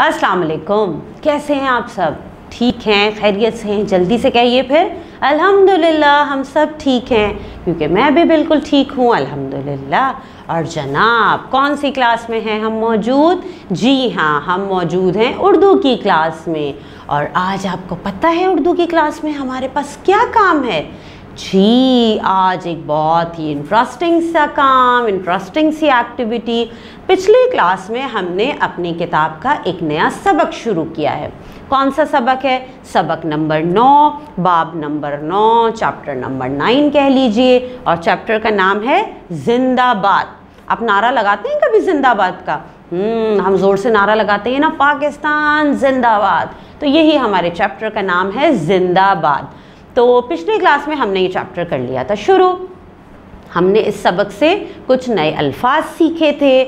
अस्सलाम वालेकुम कैसे हैं आप सब? ठीक हैं? खैरियत से हैं? जल्दी से कहिए फिर। अल्हम्दुलिल्लाह, हम सब ठीक हैं। क्योंकि मैं भी बिल्कुल ठीक हूँ, अल्हम्दुलिल्लाह। और जनाब, कौन सी क्लास में हैं? हम मौजूद? जी हाँ हम मौजूद हैं उर्दू की क्लास में। और आज आपको पता है उर्दू की क्लास में हमारे पास क्या काम है? जी आज एक बहुत ही इंटरेस्टिंग सा काम इंटरेस्टिंग सी एक्टिविटी पिछली क्लास में हमने अपनी किताब का एक नया सबक शुरू किया है। कौन सा सबक है? सबक नंबर नौ, बाब नंबर नौ चैप्टर नंबर नाइन कह लीजिए, और चैप्टर का नाम है जिंदाबाद। आप नारा लगाते हैं कभी जिंदाबाद का? हम्म हम ज़ोर से नारा लगाते हैं ना, पाकिस्तान जिंदाबाद। तो यही हमारे चैप्टर का नाम है जिंदाबाद। तो पिछली क्लास में हमने ये चैप्टर कर लिया था। शुरू। हमने इस सबक से कुछ नए अल्फाज सीखे थे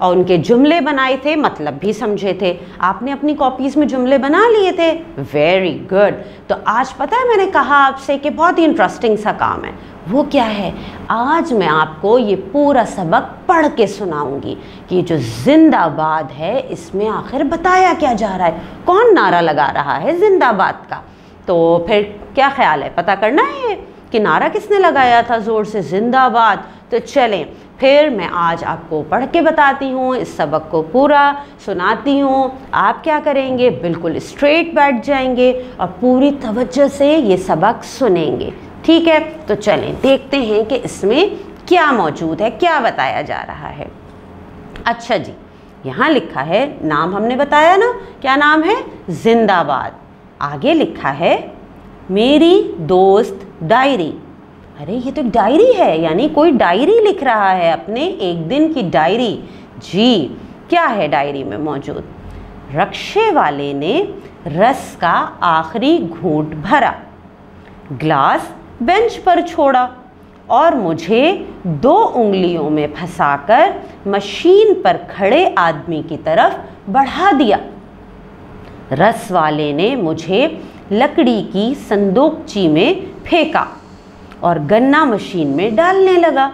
और उनके जुमले बनाए थे मतलब भी समझे थे। आपने अपनी कॉपीज़ में जुमले बना लिए थे? वेरी गुड तो आज पता है मैंने कहा आपसे कि बहुत ही इंटरेस्टिंग सा काम है। वो क्या है? आज मैं आपको ये पूरा सबक पढ़ के सुनाऊँगी कि जो जिंदाबाद है, इसमें आखिर बताया क्या जा रहा है? कौन नारा लगा रहा है जिंदाबाद का? तो फिर क्या ख्याल है? पता करना है कि नारा किसने लगाया था? ज़ोर से जिंदाबाद। तो चलें, फिर मैं आज आपको पढ़ के बताती हूँ, इस सबक को पूरा सुनाती हूँ। आप क्या करेंगे? बिल्कुल स्ट्रेट बैठ जाएँगे और पूरी तवज्जो से ये सबक सुनेंगे। ठीक है? तो चलें, देखते हैं कि इसमें क्या मौजूद है, क्या बताया जा रहा है। अच्छा जी, यहाँ लिखा है, नाम हमने बताया ना? क्या नाम है? जिंदाबाद। आगे लिखा है, मेरी दोस्त डायरी। अरे, ये तो एक डायरी है, यानी कोई डायरी लिख रहा है अपने एक दिन की डायरी। जी, क्या है डायरी में मौजूद? रक्शे वाले ने रस का आखिरी घूंट भरा, ग्लास बेंच पर छोड़ा और मुझे दो उंगलियों में फंसाकर मशीन पर खड़े आदमी की तरफ़ बढ़ा दिया। रस वाले ने मुझे लकड़ी की संदूकची में फेंका और गन्ना मशीन में डालने लगा।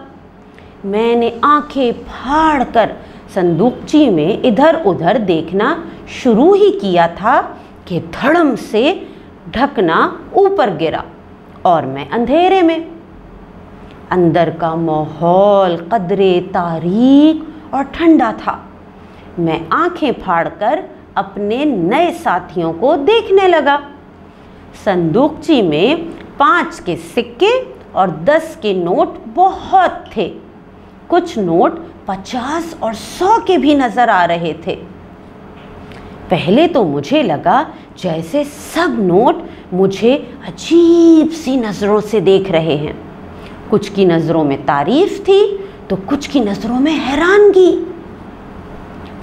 मैंने आँखें फाड़ कर संदूकची में इधर उधर देखना शुरू ही किया था कि धड़म से ढकना ऊपर गिरा और मैं अंधेरे में। अंदर का माहौल कदरे तारीख और ठंडा था। मैं आँखें फाड़कर अपने नए साथियों को देखने लगा। संदूकची में पाँच के सिक्के और दस के नोट बहुत थे। कुछ नोट पचास और सौ के भी नज़र आ रहे थे। पहले तो मुझे लगा जैसे सब नोट मुझे अजीब सी नज़रों से देख रहे हैं। कुछ की नज़रों में तारीफ़ थी तो कुछ की नज़रों में हैरानगी।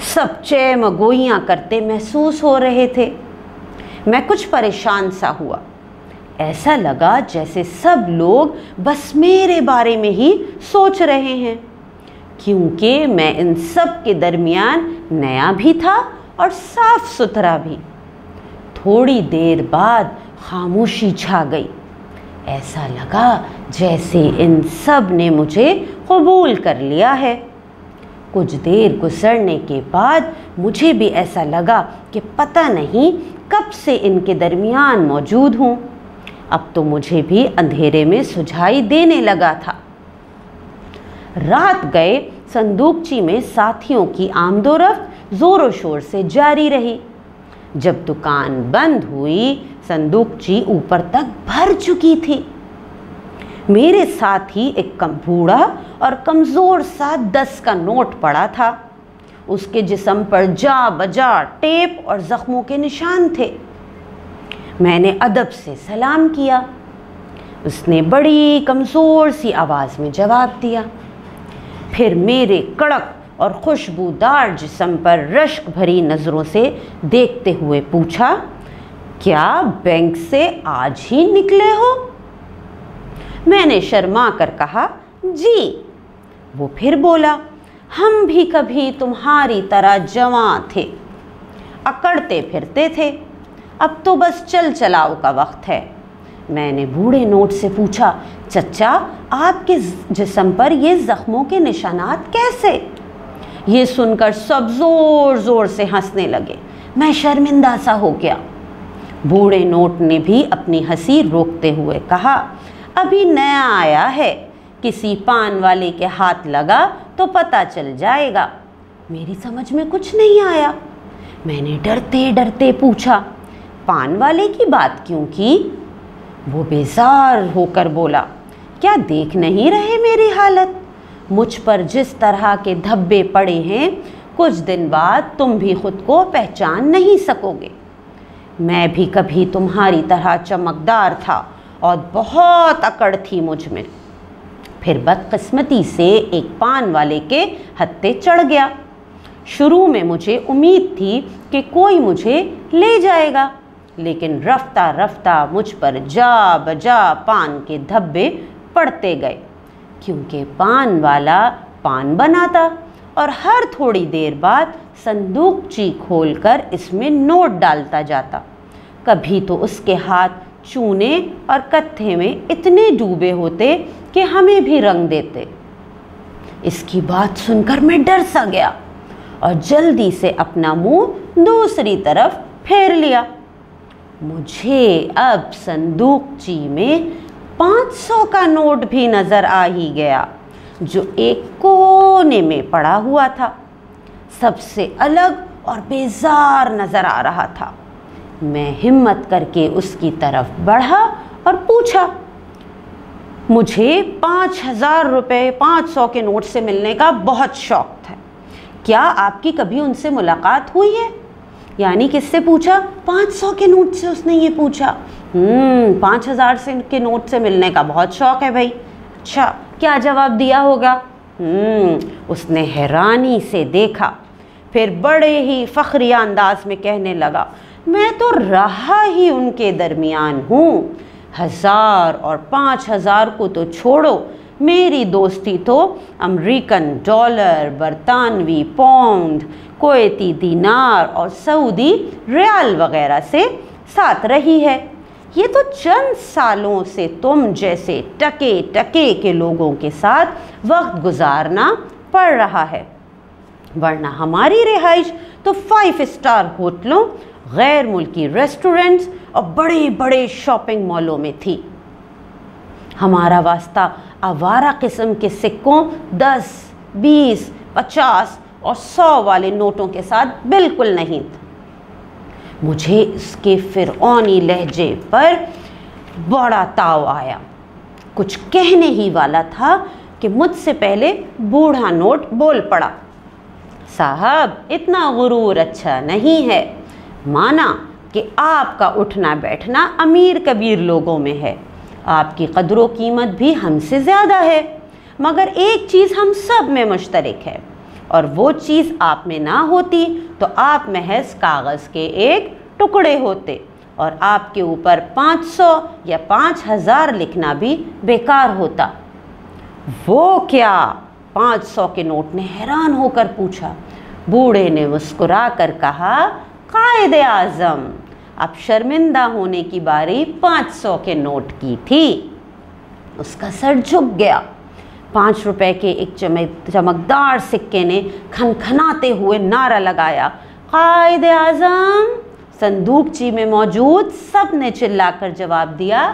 सब चय मगोइयाँ करते महसूस हो रहे थे। मैं कुछ परेशान सा हुआ। ऐसा लगा जैसे सब लोग बस मेरे बारे में ही सोच रहे हैं। क्योंकि मैं इन सब के दरमियान नया भी था और साफ़ सुथरा भी। थोड़ी देर बाद खामोशी छा गई। ऐसा लगा जैसे इन सबने मुझे कबूल कर लिया है। कुछ देर गुजरने के बाद मुझे भी ऐसा लगा कि पता नहीं कब से इनके दरमियान मौजूद हूँ। अब तो मुझे भी अंधेरे में सुझाई देने लगा था। रात गए, संदूकची में साथियों की आमदोरफ्त ज़ोरों शोर से जारी रही। जब दुकान बंद हुई, संदूकची ऊपर तक भर चुकी थी। मेरे साथ ही एक कम बूढ़ा और कमज़ोर सा दस का नोट पड़ा था। उसके जिसम पर जा बजा टेप और ज़ख्मों के निशान थे। मैंने अदब से सलाम किया। उसने बड़ी कमज़ोर सी आवाज़ में जवाब दिया। फिर मेरे कड़क और खुशबूदार जिसम पर रश्क भरी नज़रों से देखते हुए पूछा, क्या बैंक से आज ही निकले हो? मैंने शर्मा कर कहा, जी। वो फिर बोला, हम भी कभी तुम्हारी तरह जवान थे। अकड़ते फिरते थे। अब तो बस चल चलाओ का वक्त है। मैंने बूढ़े नोट से पूछा चचा आपके जिसम पर ये ज़ख्मों के निशानात कैसे? ये सुनकर सब ज़ोर ज़ोर से हंसने लगे। मैं शर्मिंदा सा हो गया। बूढ़े नोट ने भी अपनी हँसी रोकते हुए कहा अभी नया आया है। किसी पान वाले के हाथ लगा तो पता चल जाएगा। मेरी समझ में कुछ नहीं आया। मैंने डरते डरते पूछा, पान वाले की बात क्यों की? वो बेजार होकर बोला, क्या देख नहीं रहे मेरी हालत? मुझ पर जिस तरह के धब्बे पड़े हैं, कुछ दिन बाद तुम भी खुद को पहचान नहीं सकोगे। मैं भी कभी तुम्हारी तरह चमकदार था और बहुत अकड़ थी मुझमें। फिर बदकस्मती से एक पान वाले के हत्ते चढ़ गया। शुरू में मुझे उम्मीद थी कि कोई मुझे ले जाएगा, लेकिन रफ्ता रफ्ता मुझ पर जा बजा पान के धब्बे पड़ते गए, क्योंकि पान वाला पान बनाता और हर थोड़ी देर बाद संदूक ची खोलकर इसमें नोट डालता जाता। कभी तो उसके हाथ चूने और कत्थे में इतने डूबे होते कि हमें भी रंग देते। इसकी बात सुनकर मैं डर सा गया और जल्दी से अपना मुँह दूसरी तरफ़ फेर लिया। मुझे अब संदूकची में 500 का नोट भी नज़र आ ही गया, जो एक कोने में पड़ा हुआ था। सबसे अलग और बेजार नज़र आ रहा था। मैं हिम्मत करके उसकी तरफ़ बढ़ा और पूछा, मुझे पाँच हज़ार रुपये पाँच सौ के नोट से मिलने का बहुत शौक़ था। क्या आपकी कभी उनसे मुलाकात हुई है? यानी किससे पूछा? पाँच सौ के नोट से उसने ये पूछा। हम्म पाँच हज़ार से के नोट से मिलने का बहुत शौक़ है भाई। अच्छा क्या जवाब दिया होगा? हम्म उसने हैरानी से देखा। फिर बड़े ही फ़खरिया अंदाज में कहने लगा मैं तो रहा ही उनके दरमियान हूँ। हज़ार और पाँच हज़ार को तो छोड़ो। मेरी दोस्ती तो अमेरिकन डॉलर, बरतानवी पौंड, कोयती दीनार और सऊदी रियाल वगैरह से साथ रही है। ये तो चंद सालों से तुम जैसे टके टके के लोगों के साथ वक्त गुजारना पड़ रहा है। वरना हमारी रिहाइश तो फाइव स्टार होटलों गैर मुल्की रेस्टोरेंट्स और बड़े बड़े शॉपिंग मॉलों में थी। हमारा वास्ता आवारा किस्म के सिक्कों दस, बीस, पचास और सौ वाले नोटों के साथ बिल्कुल नहीं था। मुझे इसके फिरौनी लहजे पर बड़ा ताव आया। कुछ कहने ही वाला था कि मुझसे पहले बूढ़ा नोट बोल पड़ा। साहब, इतना गुरूर अच्छा नहीं है। माना कि आपका उठना बैठना अमीर कबीर लोगों में है। आपकी कदर कीमत भी हमसे ज़्यादा है, मगर एक चीज़ हम सब में मुश्तरक है, और वो चीज़ आप में ना होती तो आप महज कागज़ के एक टुकड़े होते, और आपके ऊपर 500 या 5000 लिखना भी बेकार होता। वो क्या 500 के नोट ने हैरान होकर पूछा। बूढ़े ने मुस्कुरा कर कहा कायद आज़म अब शर्मिंदा होने की बारी 500 के नोट की थी। उसका सर झुक गया। पाँच रुपए के एक चमक चमकदार सिक्के ने खनखनाते हुए नारा लगाया। कायद आज़म संदूकची में मौजूद सबने चिल्लाकर जवाब दिया,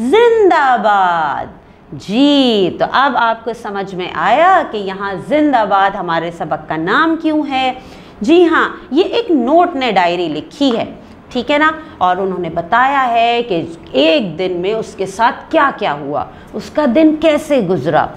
जिंदाबाद! जी तो अब आपको समझ में आया कि यहाँ जिंदाबाद हमारे सबक का नाम क्यों है? जी हाँ ये एक नोट ने डायरी लिखी है, ठीक है ना? और उन्होंने बताया है कि एक दिन में उसके साथ क्या क्या हुआ, उसका दिन कैसे गुजरा।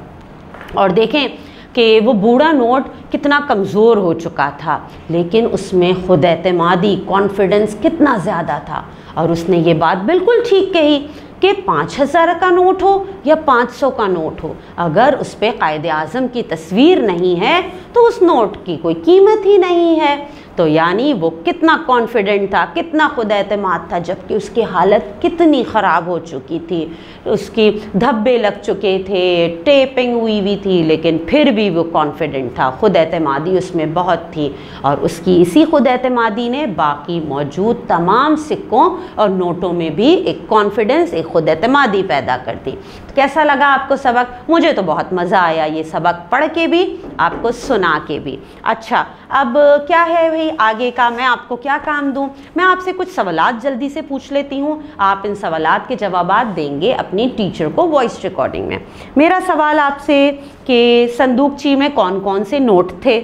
और देखें कि वो बूढ़ा नोट कितना कमज़ोर हो चुका था, लेकिन उसमें खुद एतमादी कॉन्फिडेंस कितना ज़्यादा था। और उसने ये बात बिल्कुल ठीक कही कि पाँच हज़ार का नोट हो या पाँच सौ का नोट हो। अगर उस पर कायद अज़म की तस्वीर नहीं है तो उस नोट की कोई कीमत ही नहीं है। तो यानी वो कितना कॉन्फिडेंट था, कितना खुद अतमाद था, जबकि उसकी हालत कितनी ख़राब हो चुकी थी। उसकी धब्बे लग चुके थे टेपिंग हुई हुई थी, लेकिन फिर भी वो कॉन्फिडेंट था। खुद अतमादी उसमें बहुत थी और उसकी इसी खुद अतमादी ने बाकी मौजूद तमाम सिक्कों और नोटों में भी एक कॉन्फिडेंस एक खुद अतमादी पैदा कर दी। तो कैसा लगा आपको सबक? मुझे तो बहुत मज़ा आया ये सबक पढ़ के भी, आपको सुना के भी। अच्छा अब क्या है भाई भाई आगे का मैं आपको क्या काम दूँ? मैं आपसे कुछ सवालात जल्दी से पूछ लेती हूँ। आप इन सवालात के जवाब देंगे अपनी टीचर को वॉइस रिकॉर्डिंग में। मेरा सवाल आपसे कि संदूकची में कौन कौन से नोट थे?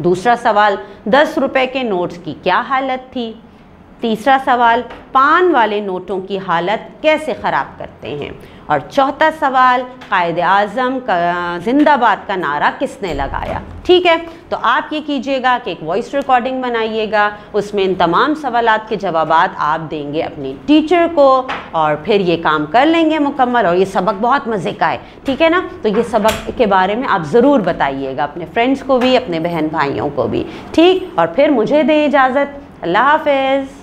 दूसरा सवाल, दस रुपए के नोट्स की क्या हालत थी? तीसरा सवाल, पान वाले नोटों की हालत कैसे ख़राब करते हैं? और चौथा सवाल, कायद आज़म का, जिंदाबाद का नारा किसने लगाया? ठीक है? तो आप ये कीजिएगा कि एक वॉइस रिकॉर्डिंग बनाइएगा, उसमें इन तमाम सवाल के जवाब आप देंगे अपने टीचर को और फिर ये काम कर लेंगे मुकम्मल और ये सबक बहुत मज़े का है, ठीक है ना? तो ये सबक के बारे में आप ज़रूर बताइएगा अपने फ्रेंड्स को भी, अपने बहन भाइयों को भी, ठीक? और फिर मुझे दें इजाज़त। अल्लाह हाफिज़।